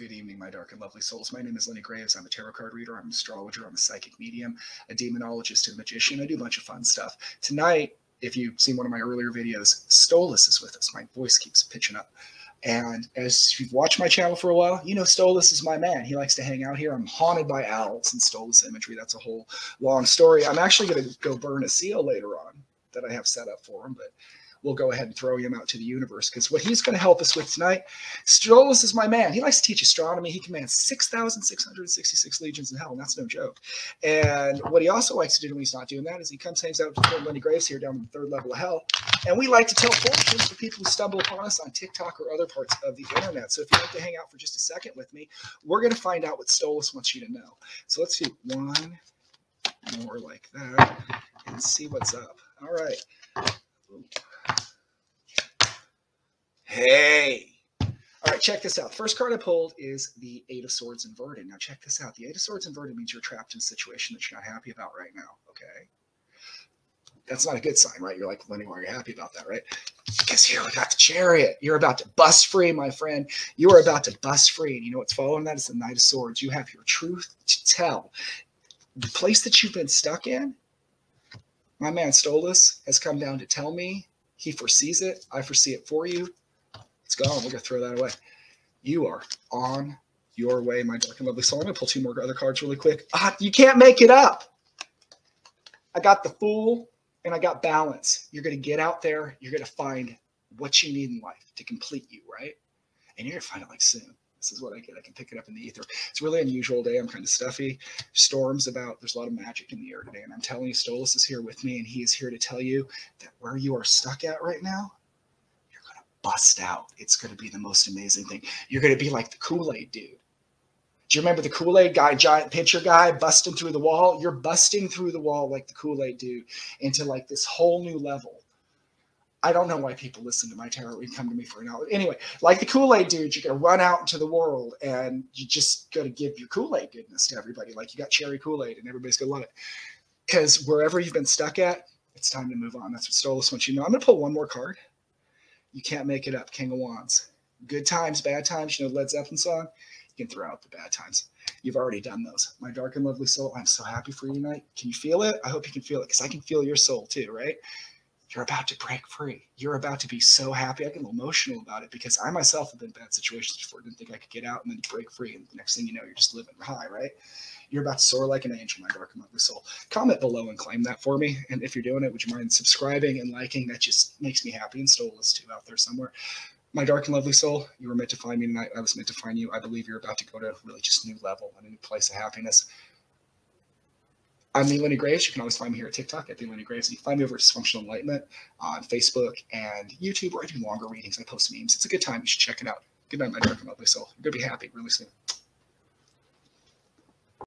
Good evening, my dark and lovely souls. My name is Lenny Graves. I'm a tarot card reader, I'm an astrologer, I'm a psychic medium, a demonologist, and a magician. I do a bunch of fun stuff. Tonight, if you've seen one of my earlier videos, Stolas is with us. My voice keeps pitching up. And as you've watched my channel for a while, you know Stolas is my man. He likes to hang out here. I'm haunted by owls and Stolas imagery. That's a whole long story. I'm actually going to go burn a seal later on that I have set up for him, but we'll go ahead and throw him out to the universe because what he's going to help us with tonight, Stolas is my man. He likes to teach astronomy. He commands 6,666 legions in hell, and that's no joke. And what he also likes to do when he's not doing that is he comes, hangs out with Lenny Graves here down in the third level of hell. And we like to tell fortunes for people who stumble upon us on TikTok or other parts of the internet. So if you'd like to hang out for just a second with me, we're going to find out what Stolas wants you to know. So let's do one more like that and see what's up. All right. Hey. All right, check this out. First card I pulled is the Eight of Swords inverted. Now, check this out. The Eight of Swords inverted means you're trapped in a situation that you're not happy about right now. Okay. That's not a good sign, right? You're like, Lenny, why are you happy about that, right? Because here we got the chariot. You're about to bust free, my friend. You are about to bust free. And you know what's following that is the Knight of Swords. You have your truth to tell. The place that you've been stuck in, my man Stolas has come down to tell me he foresees it. I foresee it for you it's gone. We're gonna throw that away. You are on your way, my dark and lovely soul. I'm gonna pull two more other cards really quick. Ah, you can't make it up. I got the fool and I got balance. You're gonna get out there. You're gonna find what you need in life to complete you, right? And you're gonna find it like soon. This is what I get. I can pick it up in the ether. It's really unusual day. I'm kind of stuffy. Storms about. There's a lot of magic in the air today. And I'm telling you, Stolas is here with me, and he is here to tell you that where you are stuck at right now, bust out. It's going to be the most amazing thing. You're going to be like the Kool Aid dude. Do you remember the Kool Aid guy, giant pitcher guy, busting through the wall? You're busting through the wall like the Kool Aid dude into like this whole new level. I don't know why people listen to my tarot and come to me for an hour. Anyway, like the Kool Aid dude, you're going to run out into the world and you just got to give your Kool Aid goodness to everybody. Like you got cherry Kool Aid and everybody's going to love it. Because wherever you've been stuck at, it's time to move on. That's what Stolas wants you to know. I'm going to pull one more card. You can't make it up. King of Wands. Good times, bad times. You know Led Zeppelin song? You can throw out the bad times. You've already done those. My dark and lovely soul, I'm so happy for you tonight. Can you feel it? I hope you can feel it because I can feel your soul too, right? You're about to break free. You're about to be so happy. I get emotional about it because I myself have been in bad situations before. Didn't think I could get out and then break free. And the next thing you know, you're just living high, right? You're about to soar like an angel, my dark and lovely soul. Comment below and claim that for me. And if you're doing it, would you mind subscribing and liking? That just makes me happy and Stolas too out there somewhere. My dark and lovely soul, you were meant to find me tonight. I was meant to find you. I believe you're about to go to a really just new level and a new place of happiness. I'm the Lenny Graves. You can always find me here at TikTok at the Lenny Graves. You can find me over at Dysfunctional Enlightenment on Facebook and YouTube, where I do longer readings. I post memes. It's a good time. You should check it out. Good night, my dark and lovely soul. You're going to be happy really soon.